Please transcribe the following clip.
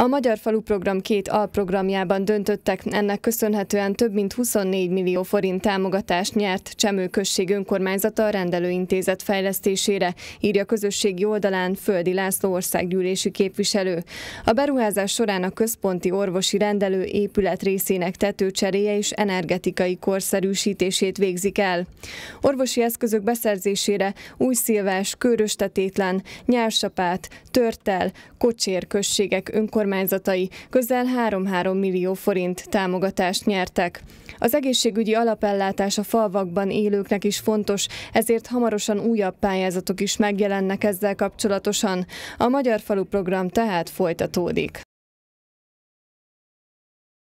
A Magyar Falu Program két alprogramjában döntöttek, ennek köszönhetően több mint 24 millió forint támogatást nyert Csemő község önkormányzata a rendelőintézet fejlesztésére, írja közösségi oldalán Földi László országgyűlési képviselő. A beruházás során a központi orvosi rendelő épület részének tetőcseréje és energetikai korszerűsítését végzik el. Orvosi eszközök beszerzésére új szilvás, köröstetétlen, nyársapát, törtel, kocsér községek önkormányzata önkormányzatai közel 3-3 millió forint támogatást nyertek. Az egészségügyi alapellátás a falvakban élőknek is fontos, ezért hamarosan újabb pályázatok is megjelennek ezzel kapcsolatosan. A Magyar Falu program tehát folytatódik.